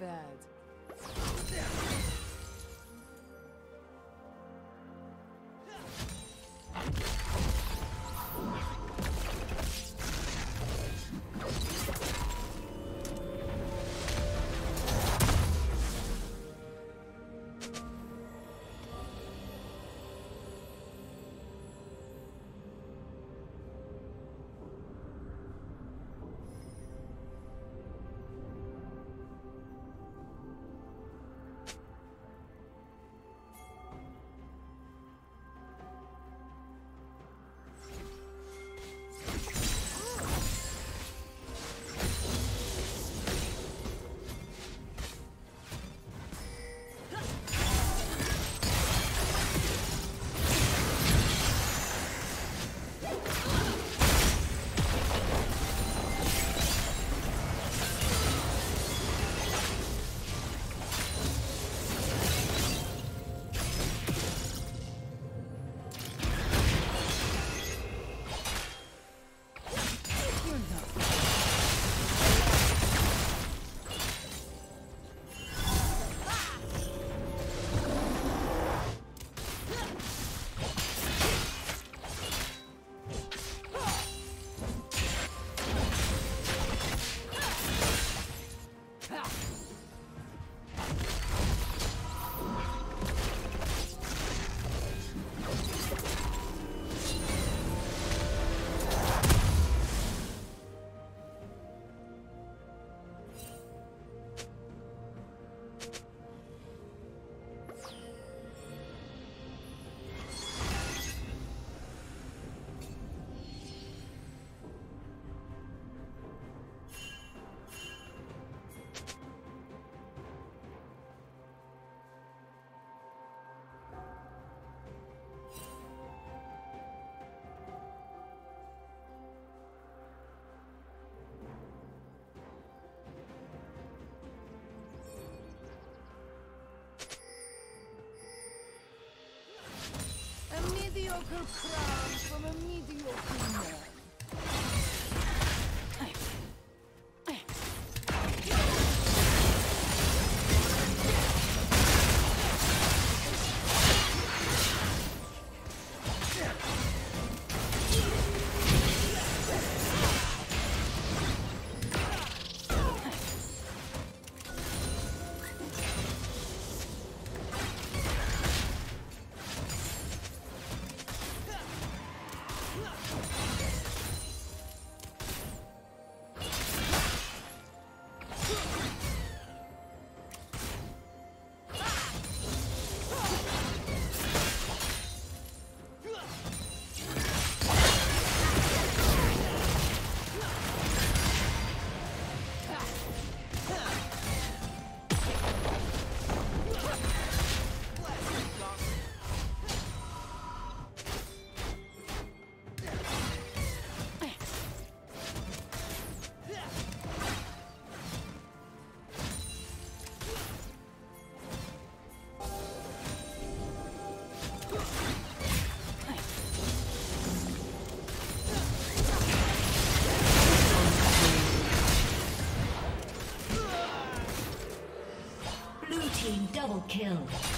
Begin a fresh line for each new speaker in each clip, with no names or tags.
bad. A mediocre crown from a mediocre man.
Kill.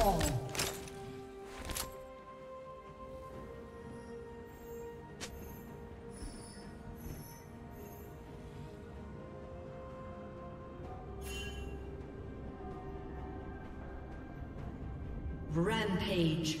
Fall. Rampage.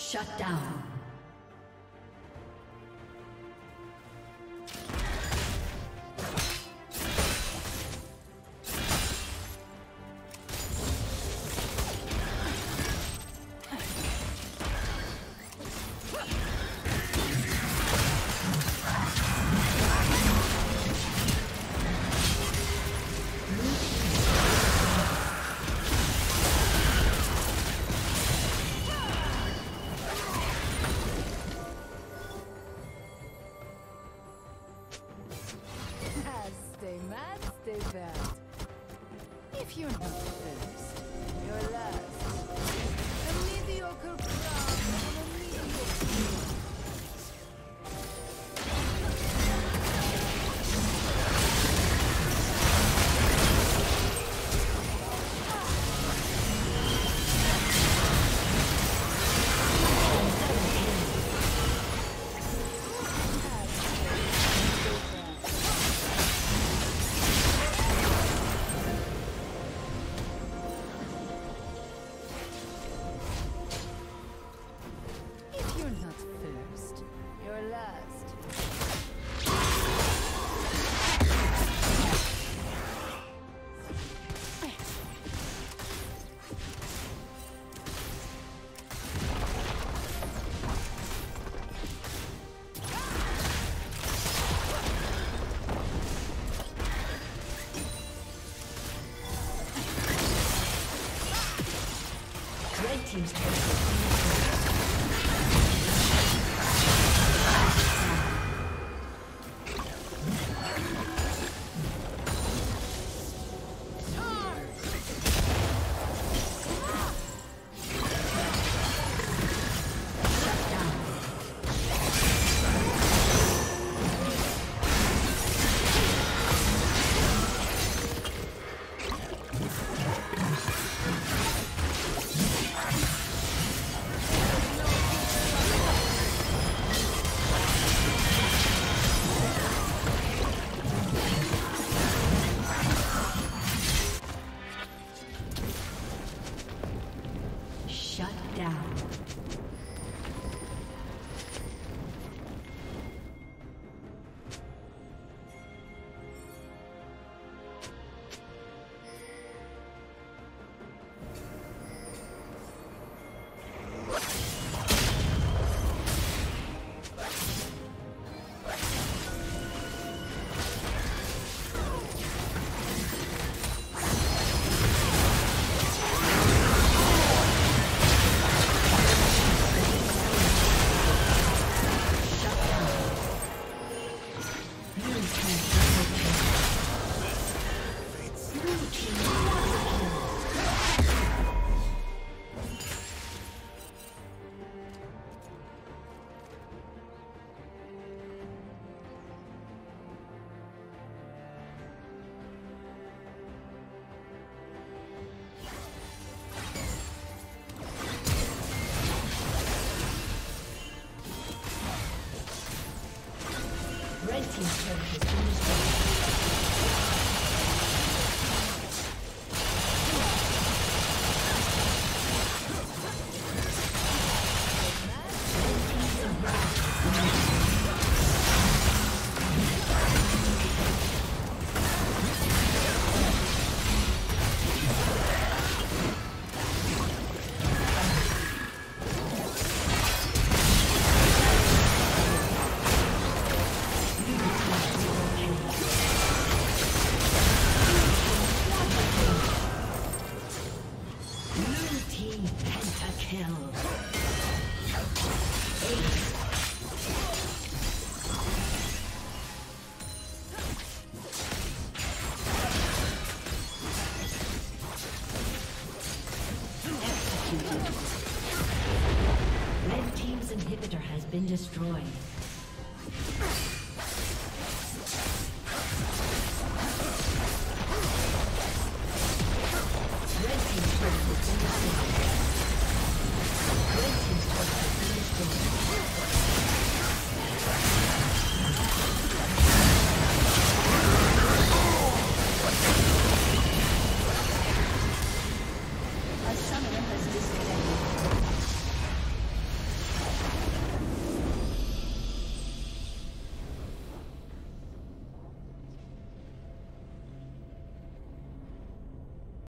Shut down. Red Team's inhibitor has been destroyed.